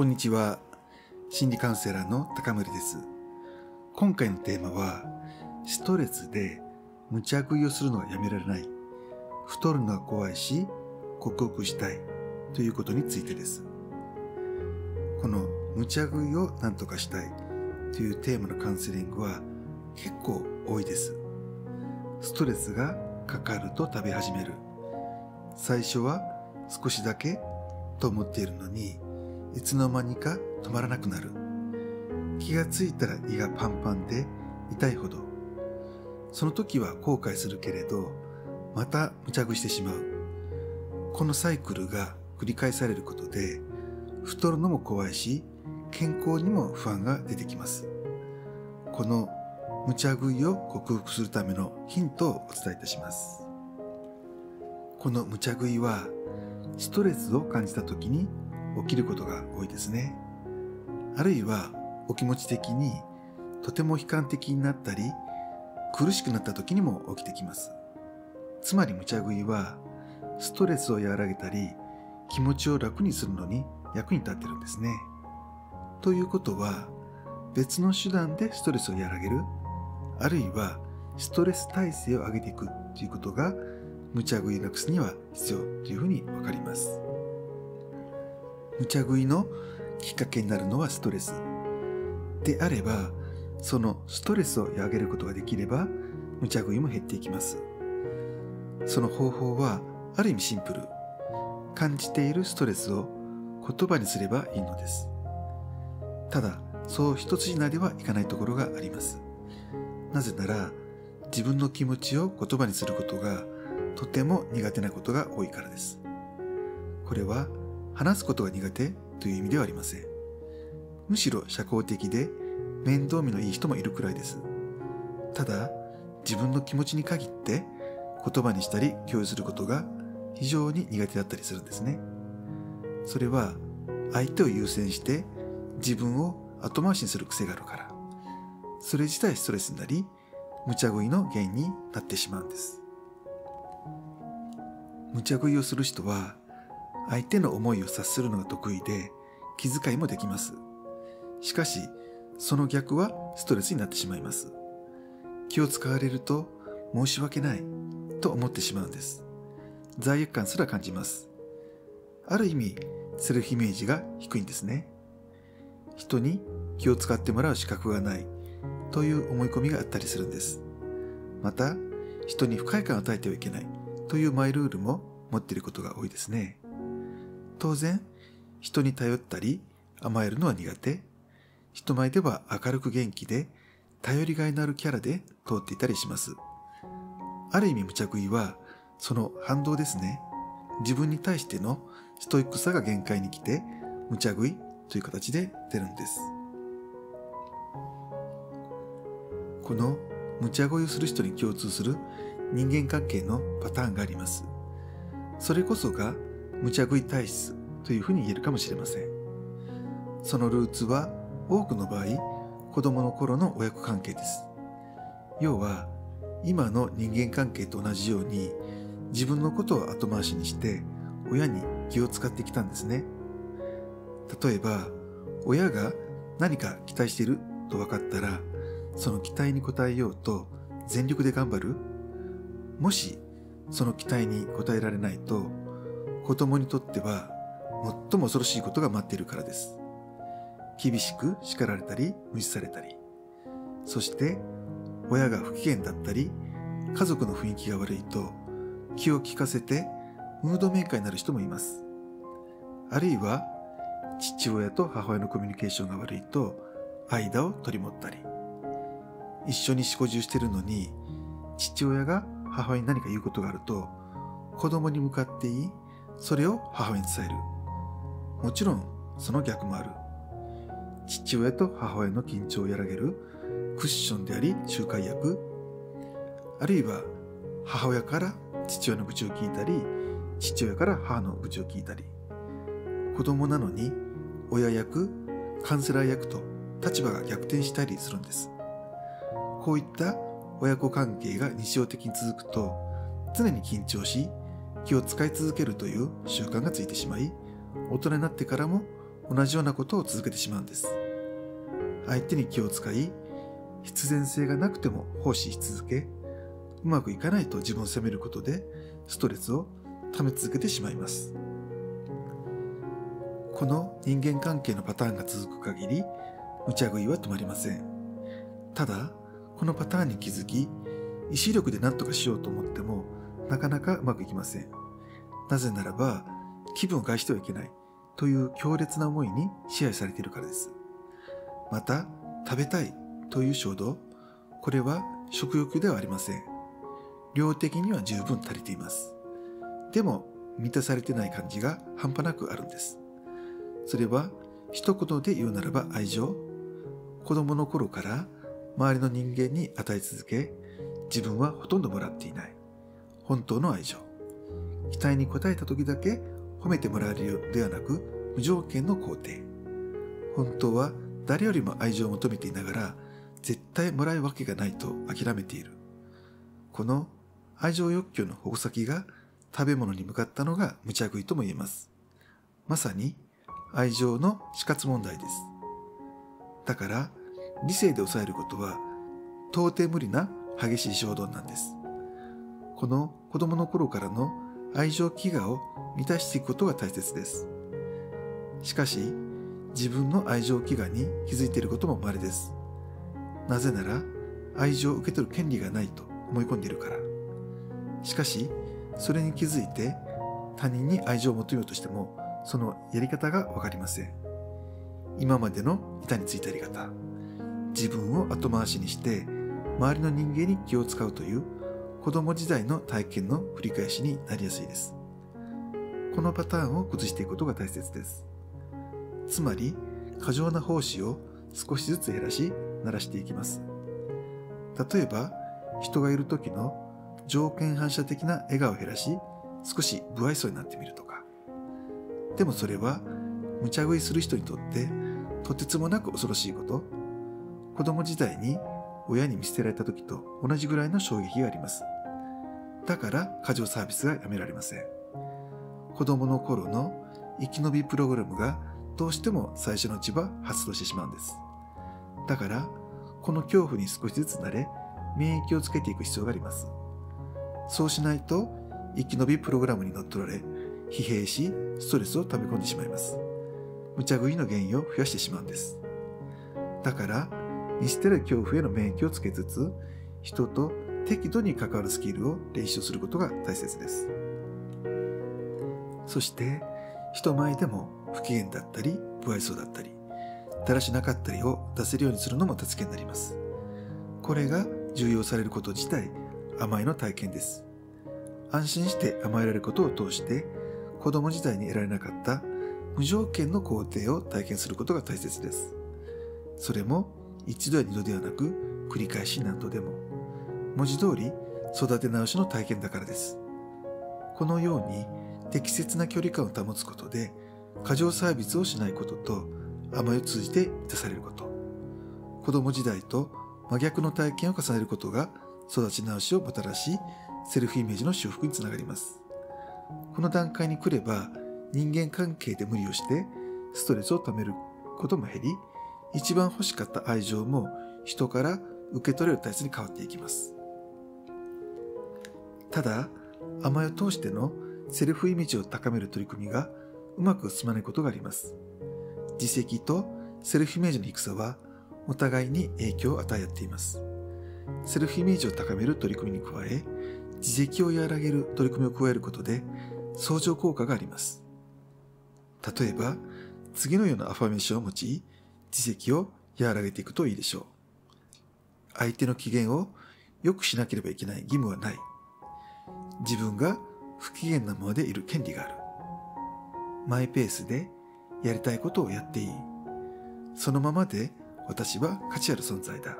こんにちは。心理カウンセラーの高森です。今回のテーマは、ストレスで無茶食いをするのがやめられない。太るのは怖いし、克服したいということについてです。この無茶食いを何とかしたいというテーマのカウンセリングは結構多いです。ストレスがかかると食べ始める。最初は少しだけと思っているのに、いつの間にか止まらなくなる。気がついたら胃がパンパンで痛いほど。その時は後悔するけれど、また無茶食いしてしまう。このサイクルが繰り返されることで、太るのも怖いし、健康にも不安が出てきます。この無茶食いを克服するためのヒントをお伝えいたします。この無茶食いは、ストレスを感じた時に起きることが多いですね。あるいはお気持ち的にとても悲観的になったり苦しくなった時にも起きてきます。つまり無茶食いはストレスを和らげたり気持ちを楽にするのに役に立ってるんですね。ということは別の手段でストレスを和らげるあるいはストレス耐性を上げていくということが無茶食いなくすには必要というふうにわかります。無茶食いのきっかけになるのはストレス。であれば、そのストレスを上げることができれば、無茶食いも減っていきます。その方法は、ある意味シンプル。感じているストレスを言葉にすればいいのです。ただ、そう一筋縄ではいかないところがあります。なぜなら、自分の気持ちを言葉にすることがとても苦手なことが多いからです。これは話すことが苦手という意味ではありません。むしろ社交的で面倒見のいい人もいるくらいです。ただ、自分の気持ちに限って言葉にしたり共有することが非常に苦手だったりするんですね。それは相手を優先して自分を後回しにする癖があるから。それ自体ストレスになり、無茶食いの原因になってしまうんです。無茶食いをする人は相手の思いを察するのが得意で気遣いもできます。しかし、その逆はストレスになってしまいます。気を使われると申し訳ないと思ってしまうんです。罪悪感すら感じます。ある意味、セルフイメージが低いんですね。人に気を使ってもらう資格がないという思い込みがあったりするんです。また、人に不快感を与えてはいけないというマイルールも持っていることが多いですね。当然、人に頼ったり甘えるのは苦手。人前では明るく元気で、頼りがいのあるキャラで通っていたりします。ある意味無茶食いは、その反動ですね。自分に対してのストイックさが限界に来て、無茶食いという形で出るんです。この無茶食いをする人に共通する人間関係のパターンがあります。それこそが無茶食い体質というふうに言えるかもしれません。そのルーツは多くの場合、子供の頃の親子関係です。要は、今の人間関係と同じように自分のことを後回しにして親に気を使ってきたんですね。例えば、親が何か期待していると分かったら、その期待に応えようと全力で頑張る。もし、その期待に応えられないと子供にとっては最も恐ろしいことが待っているからです。厳しく叱られたり無視されたり、そして親が不機嫌だったり家族の雰囲気が悪いと気を利かせてムードメーカーになる人もいます。あるいは父親と母親のコミュニケーションが悪いと間を取り持ったり、一緒に四五十してるのに父親が母親に何か言うことがあると子供に向かって言いそれを母親に伝える。もちろん、その逆もある。父親と母親の緊張を和らげるクッションであり仲介役。あるいは、母親から父親の愚痴を聞いたり、父親から母の愚痴を聞いたり。子供なのに、親役、カウンセラー役と立場が逆転したりするんです。こういった親子関係が日常的に続くと、常に緊張し、気を使い続けるという習慣がついてしまい、大人になってからも同じようなことを続けてしまうんです。相手に気を使い、必然性がなくても奉仕し続け、うまくいかないと自分を責めることでストレスを溜め続けてしまいます。この人間関係のパターンが続く限り、無茶食いは止まりません。ただ、このパターンに気づき、意志力で何とかしようと思っても、なかなかうまくいきません。なぜならば、気分を害してはいけないという強烈な思いに支配されているからです。また、食べたいという衝動、これは食欲ではありません。量的には十分足りています。でも、満たされてない感じが半端なくあるんです。それは、一言で言うならば愛情。子供の頃から周りの人間に与え続け、自分はほとんどもらっていない。本当の愛情。期待に応えた時だけ褒めてもらえるよではなく、無条件の肯定。本当は誰よりも愛情を求めていながら、絶対もらえるわけがないと諦めている。この愛情欲求の矛先が食べ物に向かったのが無茶食いとも言えます。まさに愛情の死活問題です。だから理性で抑えることは到底無理な激しい衝動なんです。この子供の頃からの愛情飢餓を満たしていくことが大切です。しかし自分の愛情飢餓に気づいていることも稀です。なぜなら愛情を受け取る権利がないと思い込んでいるから。しかし、それに気づいて他人に愛情を求めようとしても、そのやり方がわかりません。今までの板についたやり方。自分を後回しにして、周りの人間に気を使うという子供時代の体験の繰り返しになりやすいです。このパターンを崩していくことが大切です。つまり、過剰な奉仕を少しずつ減らし、鳴らしていきます。例えば、人がいる時の条件反射的な笑顔を減らし、少し不愛想になってみるとか。でもそれは、無茶食いする人にとって、とてつもなく恐ろしいこと。子供時代に親に見捨てられた時と同じぐらいの衝撃があります。だから過剰サービスがやめられません。子供の頃の生き延びプログラムがどうしても最初のうちは発動してしまうんです。だから、この恐怖に少しずつ慣れ、免疫をつけていく必要があります。そうしないと、生き延びプログラムに乗っ取られ、疲弊し、ストレスを溜め込んでしまいます。無茶食いの原因を増やしてしまうんです。だから、見捨てる恐怖への免疫をつけつつ、人と適度に関わるスキルを練習することが大切です。そして、人前でも不機嫌だったり、不愛想だったり、だらしなかったりを出せるようにするのも助けになります。これが重要されること自体、甘えの体験です。安心して甘えられることを通して、子供時代に得られなかった無条件の肯定を体験することが大切です。それも一度や二度ではなく繰り返し何度でも。文字通り育て直しの体験だからです。このように適切な距離感を保つことで過剰サービスをしないことと甘えを通じて満たされること。子供時代と真逆の体験を重ねることが育ち直しをもたらし、セルフイメージの修復につながります。この段階に来れば人間関係で無理をしてストレスを溜めることも減り、一番欲しかった愛情も人から受け取れる体質に変わっていきます。ただ、甘えを通してのセルフイメージを高める取り組みがうまく進まないことがあります。自責とセルフイメージの低さはお互いに影響を与え合っています。セルフイメージを高める取り組みに加え、自責を和らげる取り組みを加えることで相乗効果があります。例えば、次のようなアファメーションを用い、自責を和らげていくといいでしょう。相手の機嫌を良くしなければいけない義務はない。自分が不機嫌なままでいる権利がある。マイペースでやりたいことをやっていい。そのままで私は価値ある存在だ。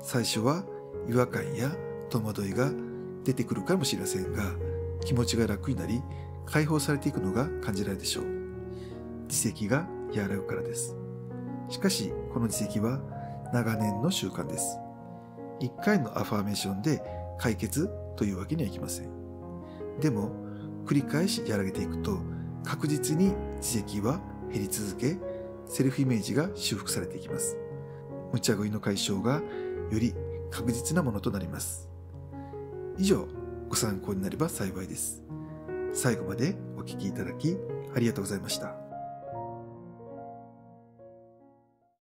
最初は違和感や戸惑いが出てくるかもしれませんが、気持ちが楽になり、解放されていくのが感じられるでしょう。自責が和らぐからです。しかし、この自責は長年の習慣です。一回のアファーメーションで解決というわけにはいきません。でも、繰り返し和らげていくと、確実に自責は減り続けセルフイメージが修復されていきます。無茶食いの解消がより確実なものとなります。以上ご参考になれば幸いです。最後までお聴きいただきありがとうございました。